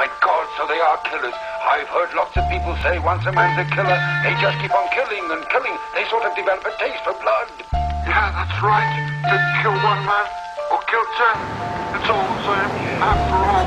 My God, so they are killers. I've heard lots of people say once a man's a killer, they just keep on killing and killing. They sort of develop a taste for blood. Yeah, that's right. To kill one man or kill ten. It's all the same. After all,